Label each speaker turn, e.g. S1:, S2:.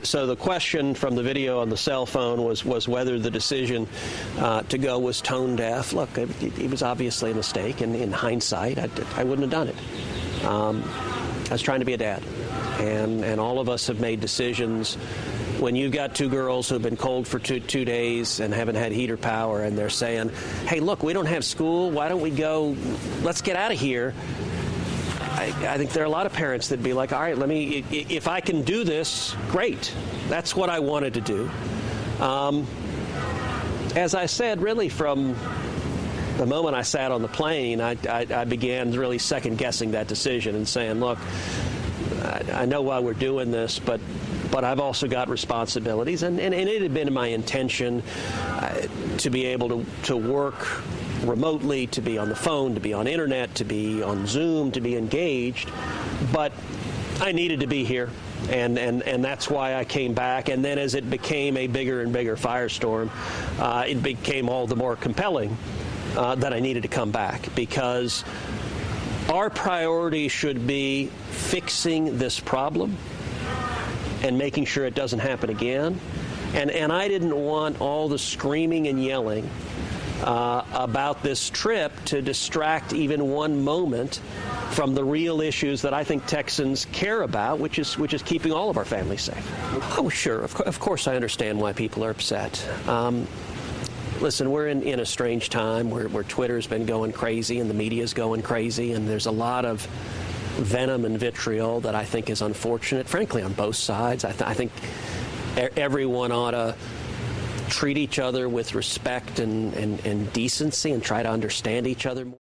S1: So the question from the video on the cell phone was was whether the decision uh, to go was tone deaf. Look, it, it, was obviously a mistake, and in hindsight, I, I wouldn't have done it. Um, I was trying to be a dad, and and all of us have made decisions. When you've got two girls who've been cold for two, two days and haven't had heater power, and they're saying, "Hey, look, we don't have school. Why don't we go? Let's get out of here." I, I, think there are a lot of parents that'd be like, all right, let me, if I can do this, great. That's what I wanted to do. Um, as I said, really from the moment I sat on the plane, I, I, I began really second guessing that decision and saying, look, I, know why we're doing this, but but I've also got responsibilities, and, and, and it had been my intention uh, to be able to, to work remotely, to be on the phone, to be on internet, to be on Zoom, to be engaged. But I needed to be here. And, and, and that's why I came back. And then as it became a bigger and bigger firestorm, uh, it became all the more compelling uh, that I needed to come back because our priority should be fixing this problem and making sure it doesn't happen again. And, and I didn't want all the screaming and yelling uh, about this trip to distract even one moment from the real issues that I think Texans care about, which is which is keeping all of our families safe. Oh, sure, of, co- of course I understand why people are upset. Um, listen, we're in, in a strange time where, where Twitter's been going crazy and the media's going crazy, and there's a lot of venom and vitriol that I think is unfortunate, frankly, on both sides. I, th- I think everyone ought to treat each other with respect and, and, and decency and try to understand each other more.